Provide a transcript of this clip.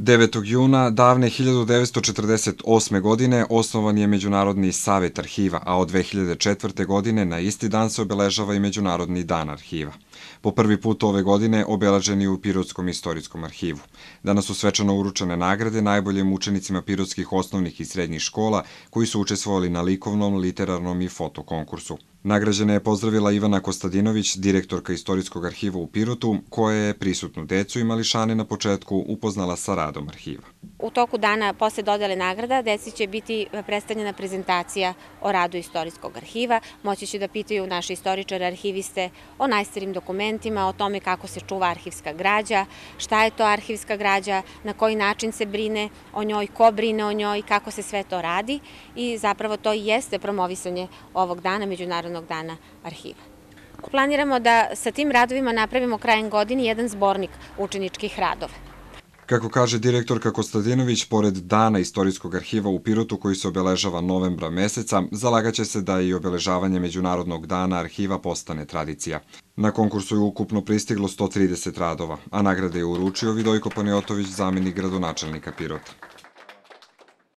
9. juna davne 1948. godine osnovan je Međunarodni savet arhiva, a od 2004. godine na isti dan se obeležava i Međunarodni dan arhiva. Po prvi put ove godine obelažen je u Pirotskom istorijskom arhivu. Danas su svečano uručene nagrade najboljim učenicima pirotskih osnovnih i srednjih škola koji su učestvovali na likovnom, literarnom i fotokonkursu. Nagrađena je pozdravila Ivana Kostadinović, direktorka Istorijskog arhiva u Pirotu, koja je prisutnu decu i mališane na početku upoznala sa radom arhiva. U toku dana posle dodele nagrada deci će biti predstavljena prezentacija o radu Istorijskog arhiva. Moći će da pitaju naše istoričare, arhiviste o najstarim dokumentima, o tome kako se čuva arhivska građa, šta je to arhivska građa, na koji način se brine o njoj, ko brine o njoj, kako se sve to radi i zapravo to i jeste promovisanje ovog dana, Međunarodnog dana arhiva. Planiramo da sa tim radovima napravimo krajem godine jedan zbornik učeničkih radova. Kako kaže direktorka Kostadinović, pored Dana istorijskog arhiva u Pirotu koji se obeležava novembra meseca, zalagaće se da i obeležavanje Međunarodnog dana arhiva postane tradicija. Na konkursu je ukupno pristiglo 130 radova, a nagrade je uručio Vidojko Paniotović, zamenik gradonačelnika Pirota.